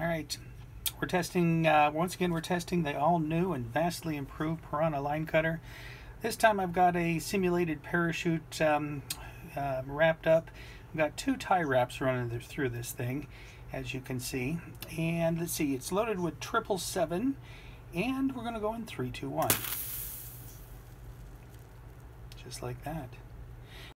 All right, we're testing, uh, once again, we're testing the all new and vastly improved Piranha line cutter. This time I've got a simulated parachute um, uh, wrapped up. I've got two tie wraps running through this thing, as you can see. And let's see, it's loaded with triple seven, and we're going to go in three, two, one. Just like that.